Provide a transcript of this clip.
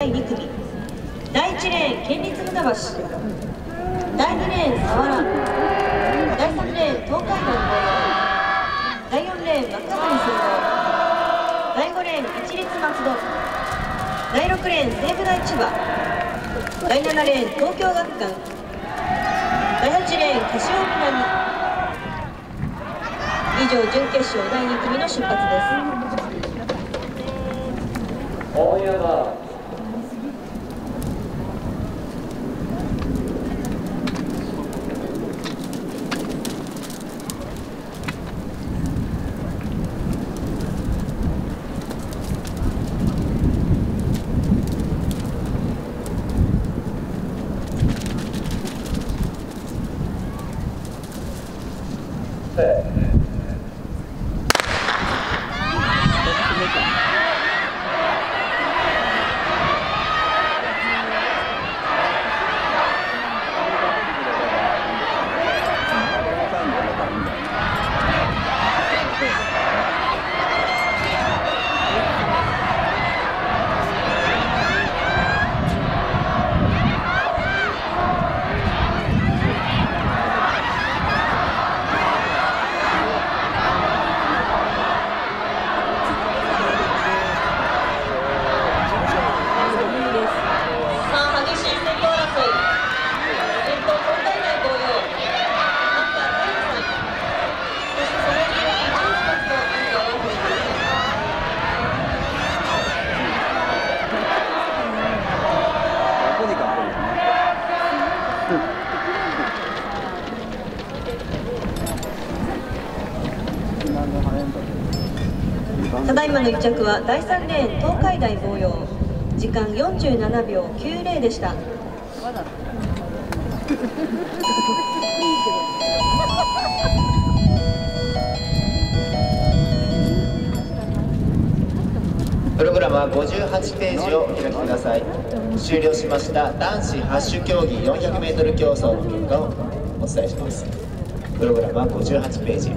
第2組第1レーン県立船橋第2レーン佐原第3レーン東海道第4レーン稚内総合第5レーン一律松戸第6レーン西武大千葉第7レーン東京学館第8レーン柏南以上準決勝第2組の出発です大ただいまの1着は第3レーン東海大防洋。時間47秒90でした。プログラムは58ページをお開きください。終了しました男子ハッシュ競技 400m 競争の結果をお伝えします。プログラムは58ページ。